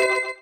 you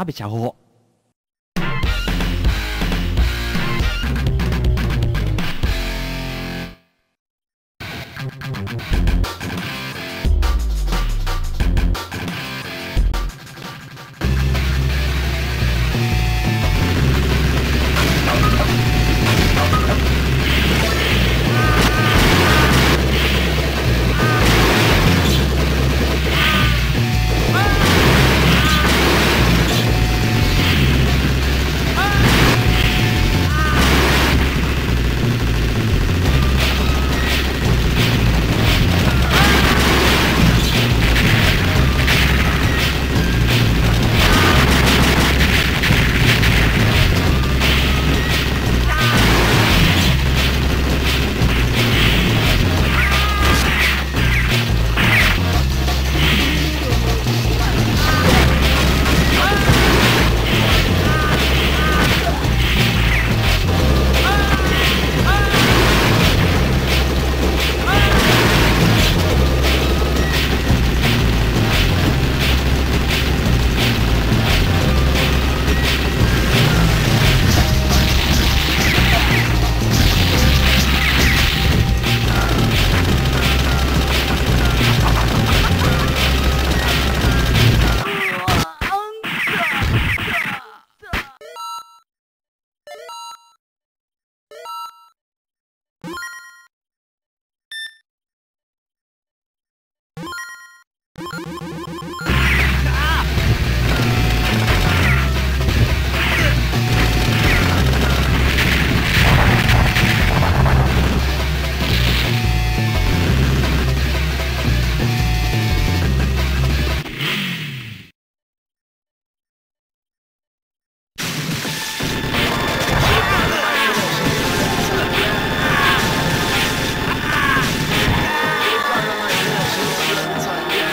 食べちゃおう。